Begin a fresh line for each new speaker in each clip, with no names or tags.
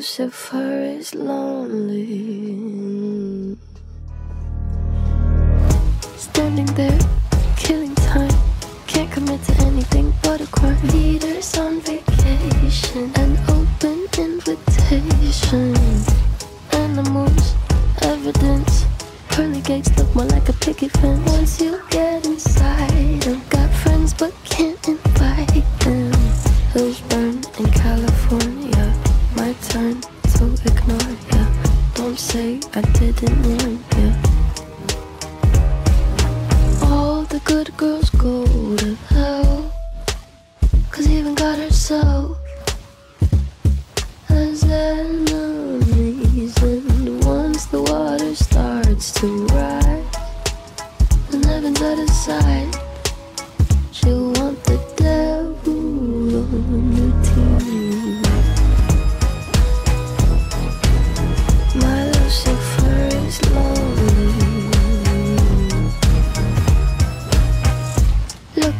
Lucifer is lonely. Standing there, killing time. Can't commit to anything but a crime. Peter's on vacation, an open invitation. Animals, evidence. Pearly gates look more like a picket fence. Once you get inside, I've got friends but can't invite Don't say I didn't warn you. All the good girls go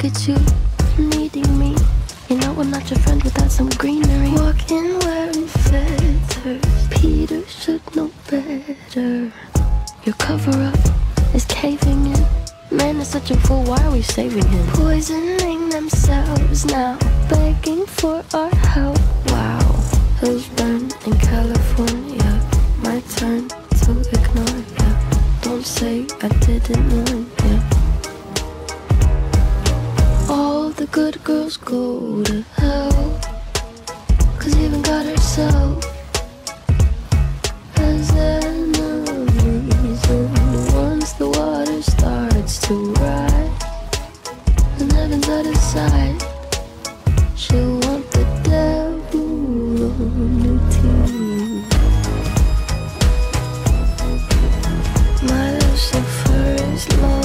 Look at you, needing me. You know I'm not your friend without some greenery. Walking wearing feathers. Peter should know better. Your cover up is caving in. Man is such a fool, why are we saving him? Poisoning themselves now, begging for our help. Wow, hills burn in California. My turn to ignore ya. Don't say I didn't warn ya. girls go to hell. Cause even God herself has enemies. And once the water starts to rise, and heaven's out of sight, she'll want the devil on her team. My love is.